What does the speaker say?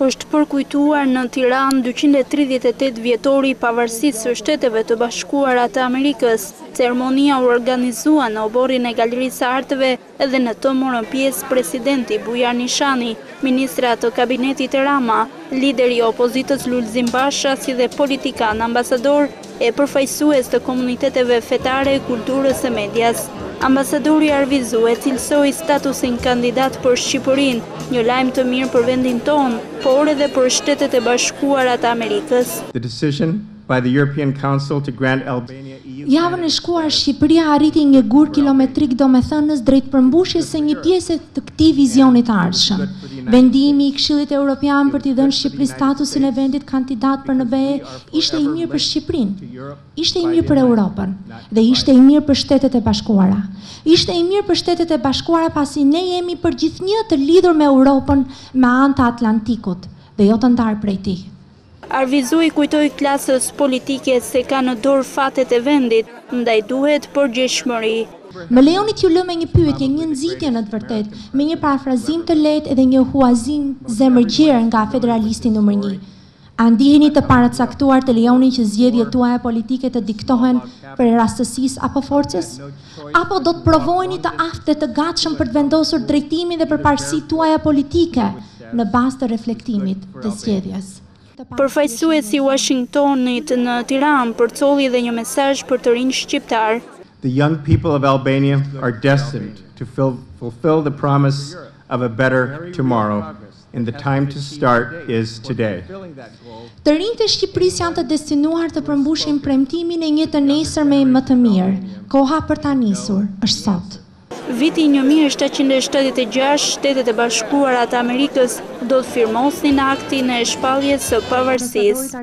Është përkujtuar në Tiranë dyqind e tridhjetë e tetë vjetori i Pavarësisë së Shteteve të Bashkuara të Amerikës. Ceremonia u organizua në oborrin e Galerisë së Arteve dhe në të morën pjesë presidenti Bujar Nishani, ministra të kabinetit Rama, lideri i opozitës Lulzim Basha si dhe politikanë, ambasadorë, e përfaqësues të komuniteteve fetare, kulturës e medias. Ambasadori Arvizu e cilësoi statusin kandidat për Shqipërinë, një lajm të mirë për vendin tonë, por edhe për Shtetet e Bashkuara të Amerikës. Javën e shkuar Shqipëria arriti një gur kilometrik domethënës drejt përmbushjes së një pjese të këtij vizioni të ardhshëm. Vendimi i Këshillit Europian për t'i dhënë Shqipërisë statusin e vendit kandidat për në BE Ishte i mirë për Shqipërinë, ishte i mirë për Europën dhe ishte i mirë për Shtetet e Bashkuara. Ishte i mirë për Shtetet e Bashkuara pasi ne jemi përgjithnjë të lidhur me Europën me anë të Atlantikut dhe jo të ndarë prej tij. Arvizu i kujtoi klasës politike se ka në dorë fatet e vendit, ndaj duhet përgjegjshmëri. Më lejoni t'ju lë me një pyetje, një nxitje në të vërtetë, me një parafrazim të lehtë dhe një huazim zemërgjerë nga federalisti numër një. A ndiheni të paracaktuar të lejoni që zgjedhjet tuaja politike të diktohen prej rastësisë apo forcës? Apo do të provoheni të aftë dhe të gatshëm për të vendosur drejtimin dhe përparësitë tuaja politike në bazë të reflektimit dhe zgjedhjes? Përfaqësuesi i Uashingtonit në Tiranë përcolli dhe një mesazh për të rinjtë shqiptarë. The young people of Albania are destined to fulfill the promise of a better tomorrow. and the time to start is today. Të rinjtë e Shqipërisë janë të destinuar të përmbushin premtimin e një të nesërme më të mirë. Koha për ta nisur është sot. Viti 1776, Shtetet e Bashkuara të Amerikës do të firmosnin Aktin e Shpalljes së Pavarësisë.